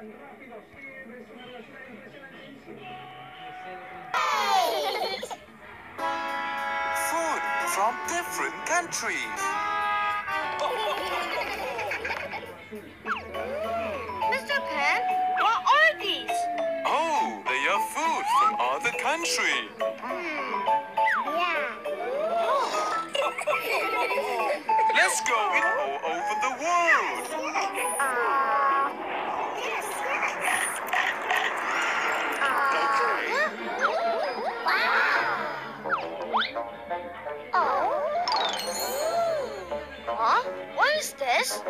Food from different countries. Mr. Pan, what are these? Oh, they are food from other country. Huh? What is this?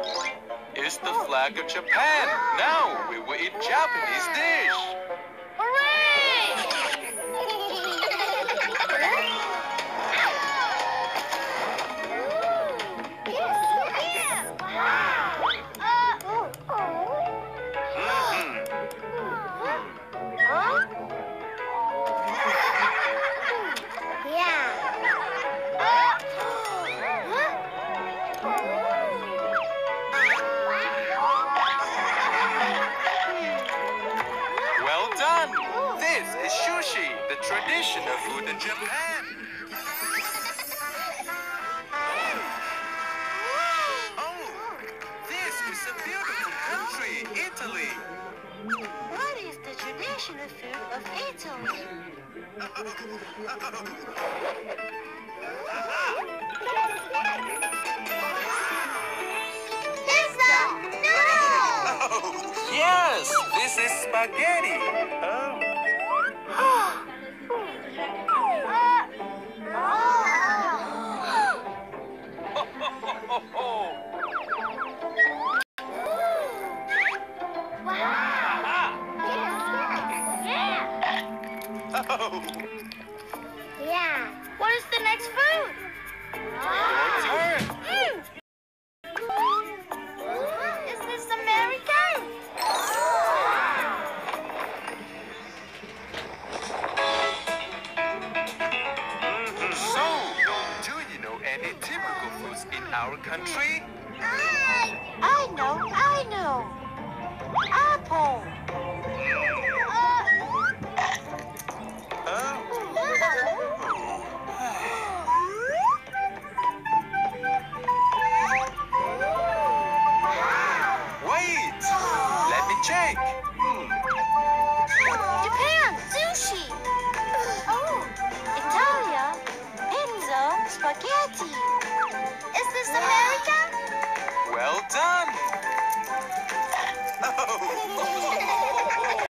It's the flag of Japan. Now we will eat Japanese dish. Traditional food in Japan. Oh, this is a beautiful country, Italy. What is the traditional food of Italy? Pizza! Noodles! Oh, yes, this is spaghetti. Oh. oh Oh, Yeah. What is the next food? your turn. Our country? I, I know, I know. Apple. Oh. Wait, let me check.